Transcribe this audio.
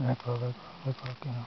Look, look, look, look, look, you know.